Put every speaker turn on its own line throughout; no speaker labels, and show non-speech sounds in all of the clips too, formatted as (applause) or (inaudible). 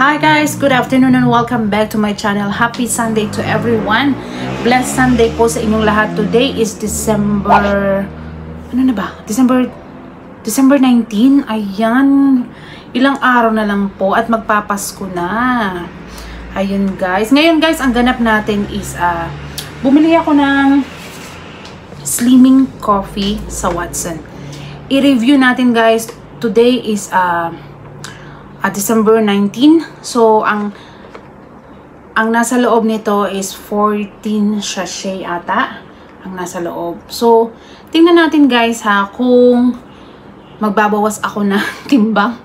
Hi guys, good afternoon and welcome back to my channel. Happy Sunday to everyone. Blessed Sunday po sa inyong lahat. Today is December ano na ba? December December 19. Ayan. Ilang araw na lang po at magpapasko na. Ayun guys. Ngayon guys, ang ganap natin is uh, bumili ako ng slimming coffee sa Watson. I-review natin guys. Today is uh, uh, December 19. So, ang ang nasa loob nito is 14 sachet ata ang nasa loob. So, tingnan natin guys ha kung magbabawas ako na (laughs) timbang.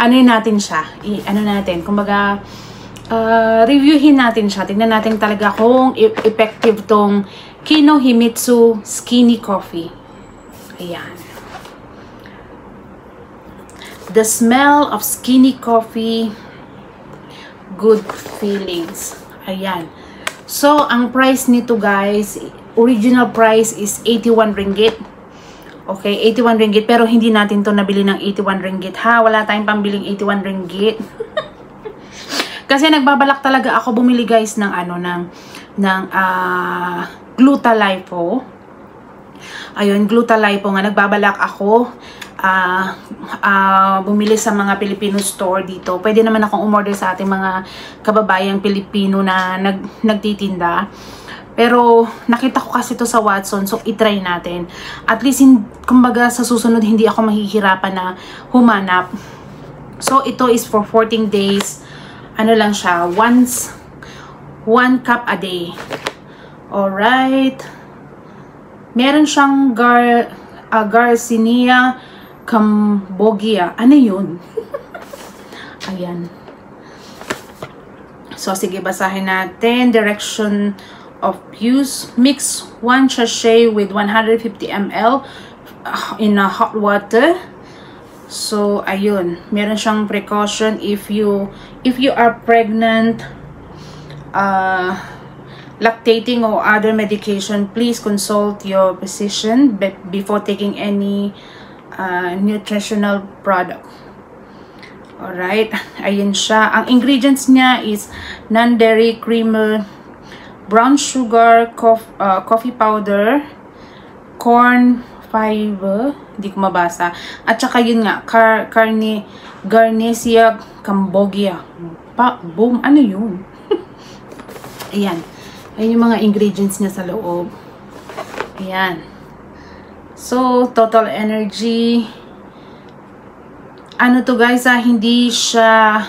Ano natin siya? I, ano natin? Kumbaga, uh, reviewin natin siya. Tingnan natin talaga kung e- effective tong Kino Himitsu Skinny Coffee. Ayan. The smell of skinny coffee, good feelings. Ayan. So, ang price nito guys, original price is 81 ringgit. Okay, 81 ringgit. Pero hindi natin to nabili ng 81 ringgit ha. Wala tayong pambiling 81 ringgit. (laughs) Kasi nagbabalak talaga ako bumili guys ng ano, ng, ng uh, Glutalipo. Ayun, Glutalipo nga. Nagbabalak ako uh, uh, bumili sa mga Filipino store dito. Pwede naman akong umorder sa ating mga kababayang Pilipino na nag, nagtitinda. Pero nakita ko kasi to sa Watson, so itry natin. At least, in, kumbaga sa susunod, hindi ako mahihirapan na humanap. So ito is for 14 days. Ano lang siya, once, one cup a day. Alright. Meron siyang gar, uh, Garcinia Cambogia. Ano yun? (laughs) Ayan. So, sige, basahin natin. Direction of use. Mix 1 sachet with 150 ml in a hot water. So, ayun. Meron siyang precaution if you if you are pregnant, uh, lactating or other medication, please consult your physician before taking any uh, nutritional product. Alright, ayun siya. Ang ingredients niya is non-dairy creamer, brown sugar, cof uh, coffee powder, corn fiber, hindi ko mabasa. At saka yun nga, car carne, Garnesia cambogia. Pa, boom, ano yun? (laughs) Ayan. Ayan yung mga ingredients niya sa loob. Ayan. So, total energy. Ano to guys, ah, hindi siya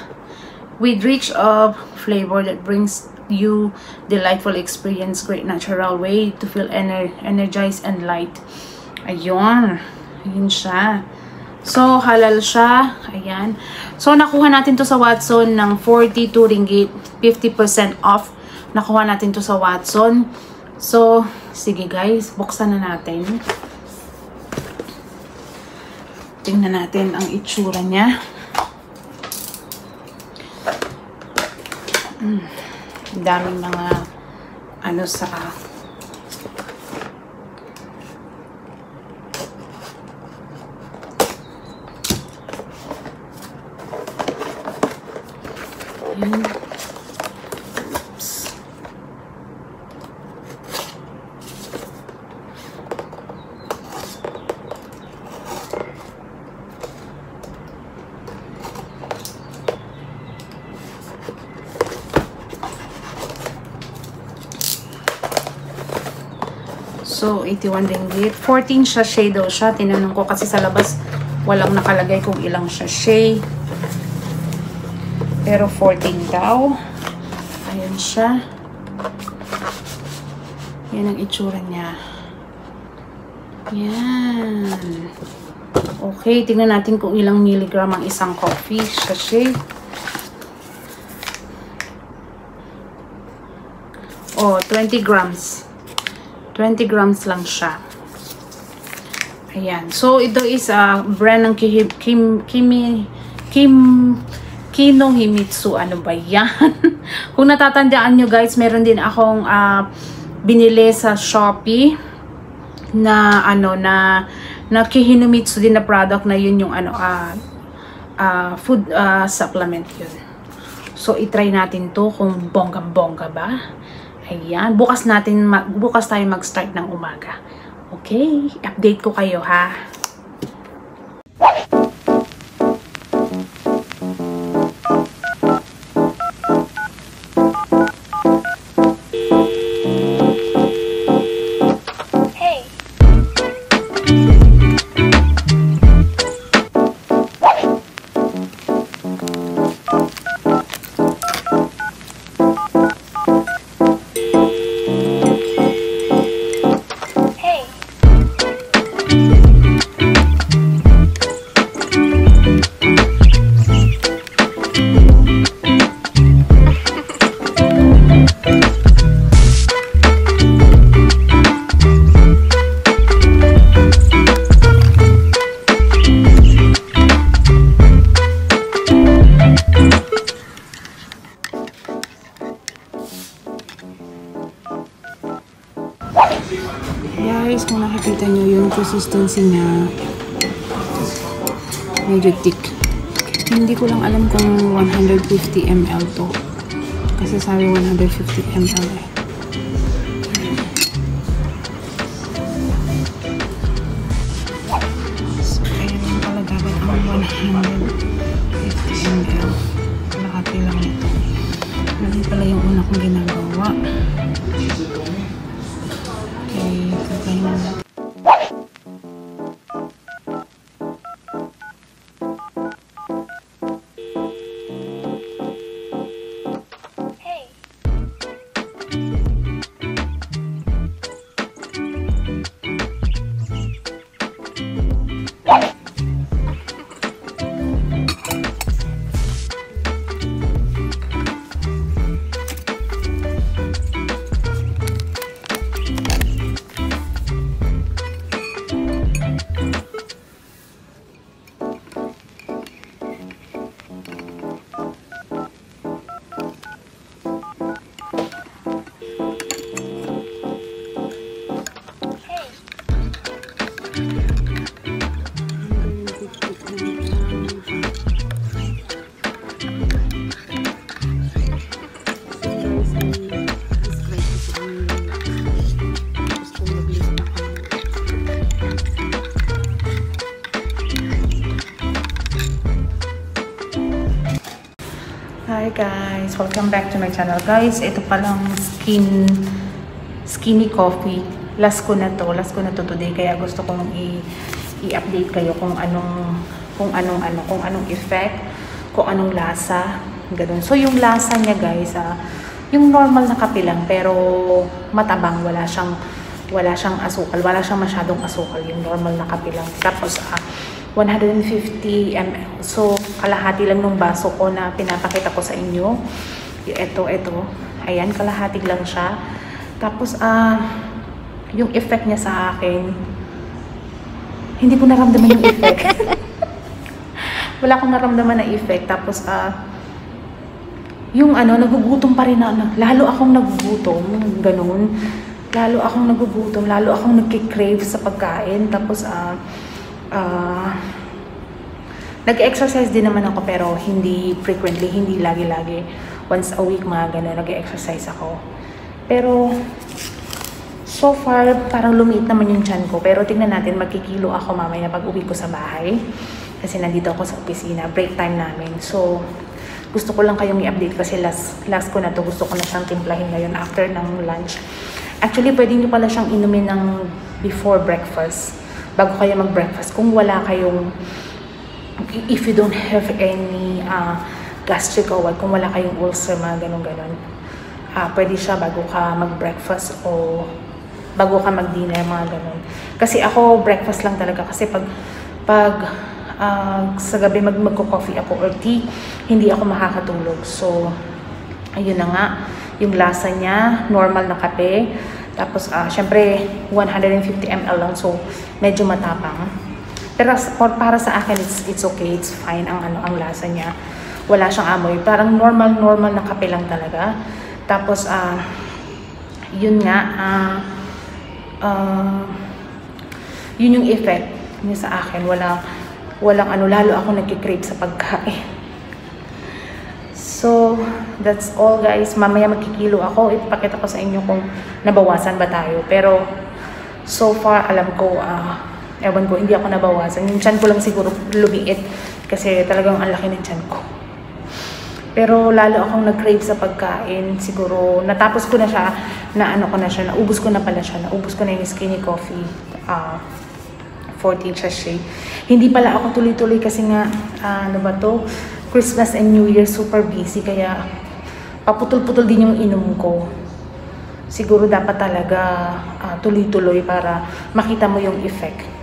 with rich of flavor that brings you delightful experience, great natural way to feel ener energized and light. Ayun. Ayun siya. So, halal siya. Ayan. So, nakuha natin to sa Watson ng 42 ringgit. 50% off. Nakuha natin to sa Watson. So, sige guys. Buksan na natin. Tingnan natin ang itsura niya. Mm, daming mga ano sa So, 81 ringgit. 14 sachet daw siya. Tinanong ko kasi sa labas walang nakalagay kung ilang sachet. Pero 14 daw. Ayan siya. Yan ang itsura niya. Yan. Okay, tingnan natin kung ilang milligram ang isang coffee sachet. Oh, 20 grams. 20 grams lang siya. Ayan. So, ito is a uh, brand ng Kim, Kim, Kimi, Kim, Kino Himitsu. Ano ba yan? (laughs) Kung natatandaan nyo guys, meron din akong uh, binili sa Shopee na ano na na Kihinumitsu din na product na yun yung ano uh, uh, food uh, supplement yun. So, itry natin to kung bonggang-bongga ba. Ayan. Bukas natin, bukas tayo mag-start ng umaga. Okay. Update ko kayo ha. Guys, kung nakikita nyo yung consistency niya, medyo thick. Hindi ko lang alam kung 150 ml to. Kasi sabi 150 ml eh. Hi guys! Welcome back to my channel. Guys, ito palang skin skinny coffee. Last ko na to. Last ko na to today. Kaya gusto kong i-update kayo kung anong kung anong ano, kung anong effect, kung anong lasa, ganun. So yung lasa niya guys, ah, yung normal na kape lang pero matabang, wala siyang wala siyang asukal, wala siyang masyadong asukal, yung normal na kape lang. Tapos ah, 150 ml. So, kalahati lang nung baso ko na pinapakita ko sa inyo. Ito, ito. Ayan, kalahati lang siya. Tapos, ah, yung effect niya sa akin, hindi ko naramdaman yung effect. (laughs) Wala akong naramdaman na effect. Tapos, ah, yung ano, nagugutom pa rin na, lalo akong nagugutom, ganun. Lalo akong nagugutom, lalo akong nagkikrave sa pagkain. Tapos, ah, ah, nag-exercise din naman ako pero hindi frequently, hindi lagi-lagi. Once a week mga gano'n, nag-exercise ako. Pero, so far, parang lumiit naman yung chan ko. Pero tingnan natin, magkikilo ako mamaya pag uwi ko sa bahay. Kasi nandito ako sa opisina, break time namin. So, gusto ko lang kayong i-update kasi last, last ko na to gusto ko na siyang timplahin ngayon after ng lunch. Actually, pwede nyo pala siyang inumin ng before breakfast bago kayo mag-breakfast. Kung wala kayong, if you don't have any uh, gastric or what, kung wala kayong ulcer, mga ganun-ganun, uh, pwede siya bago ka mag-breakfast o bago ka mag-dinner, mga ganun. Kasi ako, breakfast lang talaga. Kasi pag, pag uh, sa gabi mag magko-coffee ako or tea, hindi ako makakatulog. So, ayun na nga, yung lasa niya, normal na kape, tapos, uh, syempre, 150 ml lang. So, medyo matapang. Pero for, para sa akin, it's, it's okay. It's fine ang, ano, ang lasa niya. Wala siyang amoy. Parang normal, normal na kape lang talaga. Tapos, uh, yun nga, uh, uh, yun yung effect niya sa akin. Walang, walang ano, lalo ako nagkikrave sa pagkain. That's all guys. Mamaya magkikilo ako. Ipapakita ko sa inyo kung nabawasan ba tayo. Pero, so far, alam ko, ah, ewan ko, hindi ako nabawasan. Yung chan ko lang siguro lumiit. Kasi talagang ang laki ng chan ko. Pero lalo akong nag-crave sa pagkain. Siguro, natapos ko na siya, na ano ko na siya, naubos ko na pala siya. Naubos ko na yung skinny coffee. Ah, 14 sachet. Hindi pala ako tuloy-tuloy kasi nga, ah, ano ba to? Christmas and New Year, super busy. Kaya, paputol-putol din yung inom ko. Siguro dapat talaga ah, tuloy-tuloy para makita mo yung effect.